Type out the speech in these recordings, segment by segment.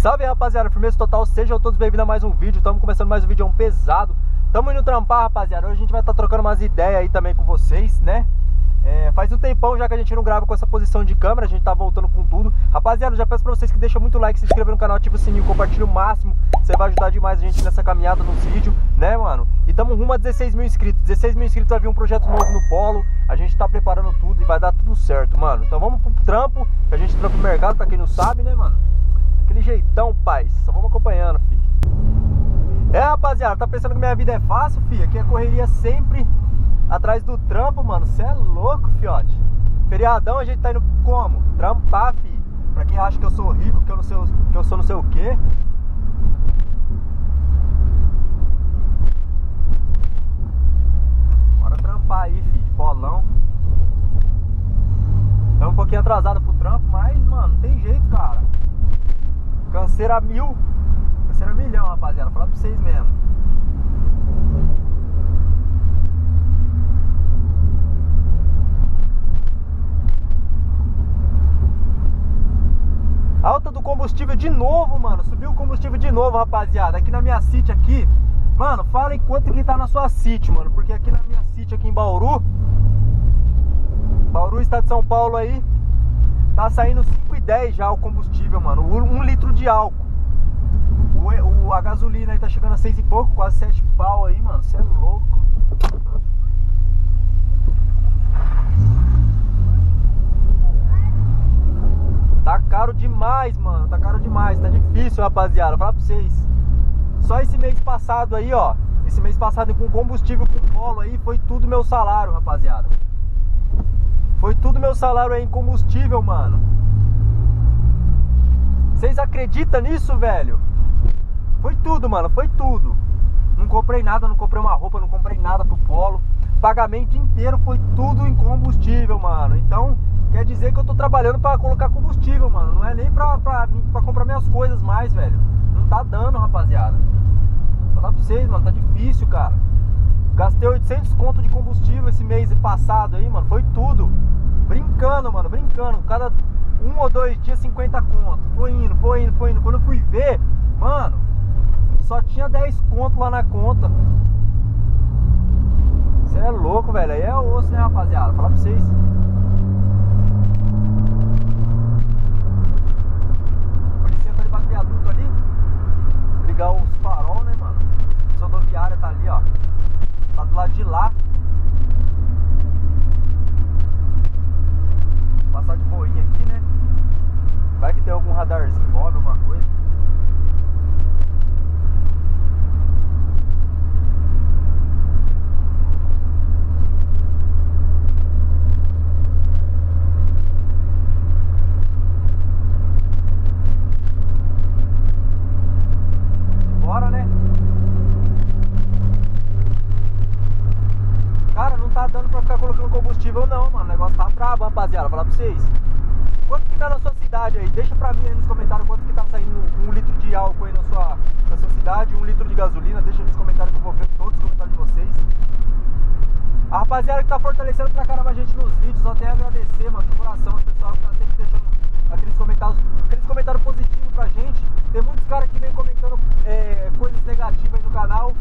Salve rapaziada, firmeza total, sejam todos bem-vindos a mais um vídeo Estamos começando mais um vídeo um pesado. Estamos indo trampar rapaziada, hoje a gente vai estar tá trocando umas ideias aí também com vocês, né? É, Faz um tempão já que a gente não grava com essa posição de câmera, a gente tá voltando com tudo. Rapaziada, já peço pra vocês que deixem muito like, se inscrevam no canal, ativa o sininho, compartilhe o máximo Você vai ajudar demais a gente nessa caminhada nos vídeos, né mano? E estamos rumo a 16 mil inscritos, 16 mil inscritos vai vir um projeto novo no Polo A gente tá preparando tudo e vai dar tudo certo, mano. Então vamos pro trampo, a gente trampa o mercado, pra quem não sabe, né mano Aquele jeitão, pai. Só vamos acompanhando, filho. É, rapaziada, tá pensando que minha vida é fácil, filho? Aqui é correria sempre atrás do trampo, mano. Você é louco, fiote. Feriadão a gente tá indo como? Trampar, filho. Pra quem acha que eu sou rico, que eu, não sei, que eu sou não sei o quê. Bora trampar aí, filho. Bolão. Estamos um pouquinho atrasado pro trampo, mas, mano, não tem jeito, cara. Canseira mil. Canseira milhão, rapaziada. Falar pra vocês mesmo. Alta do combustível de novo, mano. Subiu o combustível de novo, rapaziada. Aqui na minha City aqui. Mano, fala em quanto que tá na sua City, mano. Porque aqui na minha City, aqui em Bauru. Bauru, estado de São Paulo aí. Tá saindo 5,10 já o combustível, mano. Um litro de álcool. O, o, a gasolina aí tá chegando a 6 e pouco, quase 7 pau aí, mano. Você é louco. Tá caro demais, mano. Tá caro demais. Tá difícil, rapaziada. Vou falar pra vocês. Só esse mês passado aí, ó. Esse mês passado com combustível com polo aí foi tudo meu salário, rapaziada. Foi tudo meu salário em combustível, mano. Vocês acreditam nisso, velho? Foi tudo, mano, foi tudo. Não comprei nada, não comprei uma roupa, não comprei nada pro polo. Pagamento inteiro foi tudo em combustível, mano. Então, quer dizer que eu tô trabalhando para colocar combustível, mano. Não é nem pra, pra, pra comprar minhas coisas mais, velho. Não tá dando, rapaziada. Vou falar pra vocês, mano, tá difícil, cara. Gastei 800 conto de combustível esse mês passado aí, mano. Foi tudo. Brincando, mano, brincando. Cada um ou dois dias, 50 conto. Foi indo, foi indo, foi indo. Quando eu fui ver, mano, só tinha 10 conto lá na conta. Você é louco, velho. Aí é osso, né, rapaziada? Falar pra vocês. Polícia tá debaixo do viaduto ali. Ligar os farol, né, mano? A rodoviária tá ali, ó. Tá do lado de lá. Passar de boinha aqui, né? Vai que tem algum radarzinho móvel, alguma coisa. Bora, né? Cara, não tá dando pra ficar colocando combustível não, mano. O negócio tá brabo, rapaziada. Vou falar pra vocês. Quanto que tá na sua cidade aí? Deixa pra mim aí nos comentários quanto que tá saindo um litro de álcool aí na sua, na sua cidade, um litro de gasolina. Deixa nos comentários que eu vou ver todos os comentários de vocês. A rapaziada que tá fortalecendo pra caramba a gente nos vídeos, só tenho a agradecer, mano, de coração, o pessoal que tá sempre deixando aqueles comentários, aqueles comentários positivos pra gente. Tem muitos caras que vem comentando é, coisas negativas aí no canal.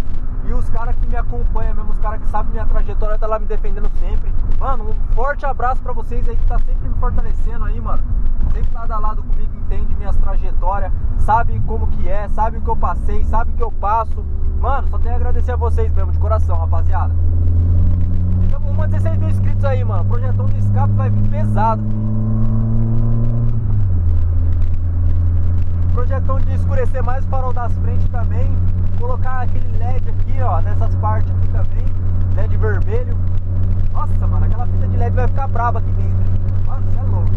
E os caras que me acompanham mesmo, os caras que sabem minha trajetória, tá lá me defendendo sempre. Mano, forte abraço pra vocês aí que tá sempre me fortalecendo aí, mano. Sempre lado a lado comigo, entende minhas trajetórias, sabe como que é, sabe o que eu passei, sabe o que eu passo. Mano, só tenho a agradecer a vocês mesmo, de coração, rapaziada. Estamos uma 16 mil inscritos aí, mano. Projetão do escape vai vir pesado. Projetão de escurecer mais o farol das frentes também. Colocar aquele LED aqui, ó, nessas partes aqui também. LED vermelho. Nossa, mano, aquela brava aqui dentro. Mano, você é louco.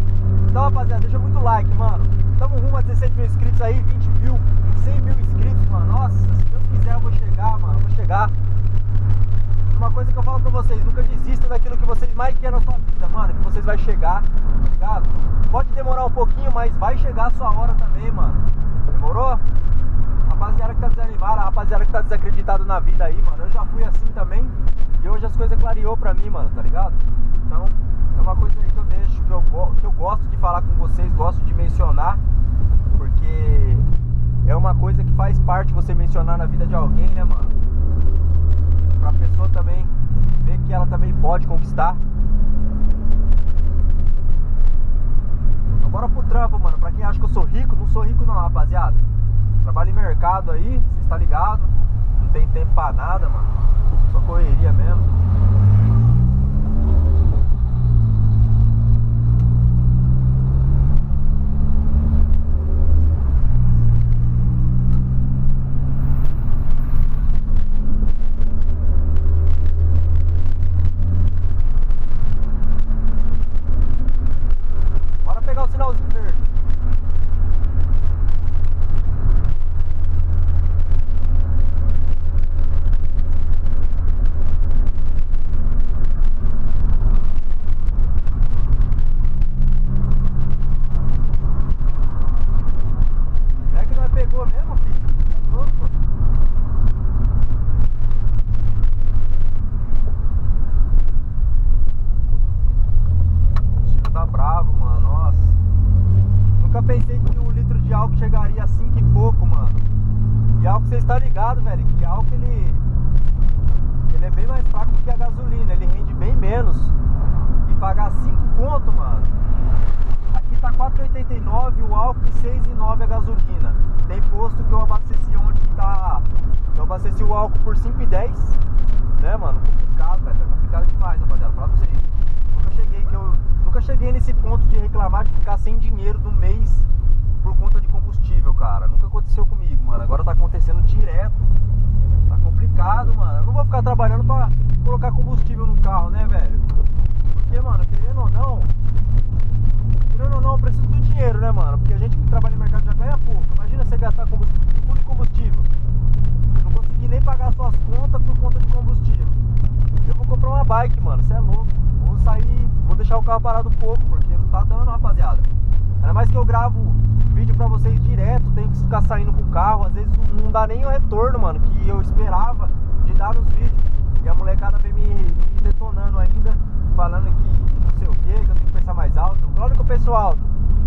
Então, rapaziada, deixa muito like, mano. Tamo rumo a 16 mil inscritos aí, 20 mil, 100 mil inscritos, mano. Nossa, se Deus quiser eu vou chegar, mano. Vou chegar. Uma coisa que eu falo pra vocês, nunca desistam daquilo que vocês mais querem na sua vida, mano. Que vocês vai chegar, tá ligado? Pode demorar um pouquinho, mas vai chegar a sua hora também, mano. Demorou? Rapaziada que tá desanimada, rapaziada que tá desacreditado na vida aí, mano. Eu já fui assim também. E hoje as coisas clareou pra mim, mano, tá ligado? Então, uma coisa que eu deixo, que eu, que eu gosto de falar com vocês, gosto de mencionar. Porque uma coisa que faz parte você mencionar na vida de alguém, né, mano? Pra pessoa também ver que ela também pode conquistar. Então bora pro trampo, mano. Pra quem acha que eu sou rico, não sou rico não, rapaziada. Trabalho em mercado aí, você está ligado? Não tem tempo pra nada, mano. Só correria mesmo. Bora pegar o sinalzinho verde. É que nós pegou mesmo, filho? Tá louco? O Chico tá bravo, mano. Nossa. Nunca pensei que o litro de álcool chegaria a 5 e pouco, mano. E álcool, você está ligado, velho? Que álcool ele. Ele é bem mais fraco que a gasolina. Ele rende bem menos. E pagar 5 conto, mano. Aqui tá 4,89 o álcool e 6,9 a gasolina. Tem posto que eu abasteci onde tá. Eu abasteci o álcool por 5,10. Né, mano? Complicado, velho. Tá complicado demais, rapaziada. Falar pra vocês. Nunca cheguei que eu. Nunca cheguei nesse ponto de reclamar de ficar sem dinheiro no mês por conta de combustível, cara. Nunca aconteceu comigo, mano. Agora tá acontecendo direto. Tá complicado, mano. Eu não vou ficar trabalhando pra colocar combustível no carro, né, velho? Porque, mano, querendo ou não, Querendo ou não, eu preciso do dinheiro, né, mano? Porque a gente que trabalha no mercado já ganha pouco. Imagina você gastar combustível, tudo de combustível. Não conseguir nem pagar suas contas por conta de combustível. Eu vou comprar uma bike, mano. Você é louco. Vou sair, vou deixar o carro parado um pouco, porque não tá dando, rapaziada. Ainda mais que eu gravo vídeo pra vocês direto, tenho que ficar saindo com o carro. Às vezes não dá nem o retorno, mano, que eu esperava de dar nos vídeos. E a molecada vem me, me detonando ainda, falando que não sei o que, que eu tenho que pensar mais alto. Claro que eu penso alto.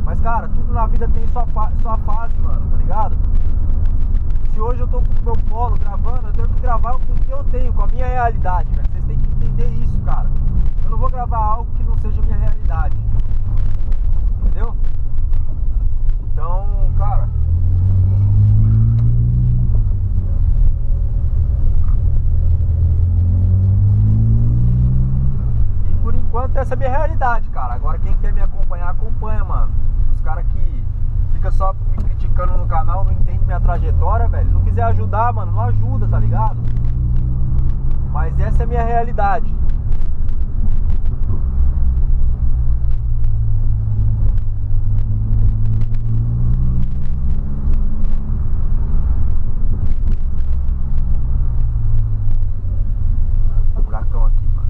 Mas, cara, tudo na vida tem sua, sua fase, mano, tá ligado? Se hoje eu tô com o meu polo gravando, eu tenho que gravar com o que eu tenho, com a minha realidade, é a minha realidade, cara. Agora quem quer me acompanhar, acompanha, mano. Os caras que fica só me criticando no canal, não entende minha trajetória, velho. Não quiser ajudar, mano, não ajuda, tá ligado? Mas essa é a minha realidade. Buracão aqui, mano.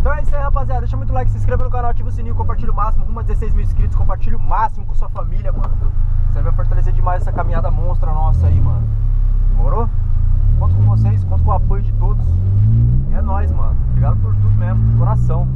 Então é isso aí, rapaziada. Deixa muito like, se inscreva no canal, ativa o sininho, compartilha o máximo. Rumo a 16 mil inscritos, compartilha o máximo com sua família, mano. Aí vai fortalecer demais essa caminhada monstra nossa aí, mano. Demorou? Conto com vocês, conto com o apoio de todos. E é nóis, mano. Obrigado por tudo mesmo, coração.